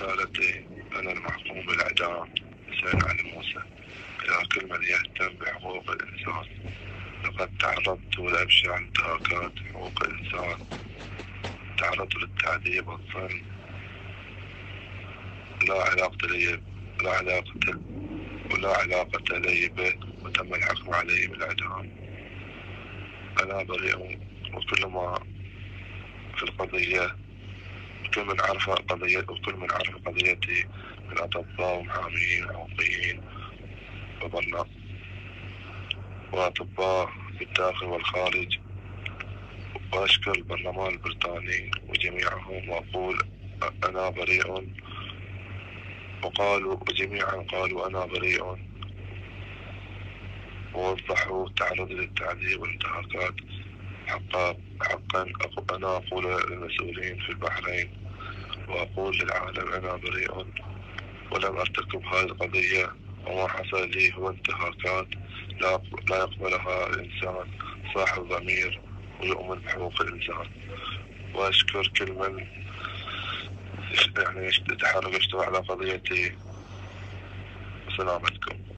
رسالتي أنا المحكوم بالإعدام حسين علي موسى. إلى كل من يهتم بحقوق الإنسان. لقد تعرضت لأبشع انتهاكات حقوق الإنسان. تعرضت للتعذيب والظلم. لا علاقة لي لا علاقة ولا علاقة لي به وتم الحكم علي بالإعدام أنا بريء وكل ما في القضية كل من عرف قضية وكل من عرف قضيتي من أطباء ومحامين وحقوقيين وبرنا وأطباء في الداخل والخارج. وأشكر البرلمان البريطاني وجميعهم وأقول أنا بريء. وقالوا وجميعا قالوا أنا بريء. ووضحوا تعرض للتعذيب والانتهاكات حقا حقا أنا أقول للمسؤولين في البحرين وأقول للعالم أنا بريء ولم أرتكب هذه القضية وما حصل لي هو انتهاكات لا لا يقبلها الإنسان صاحب ضمير ويؤمن بحقوق الإنسان. وأشكر كل من يعني يتحرك يشتغل على قضيتي. سلامتكم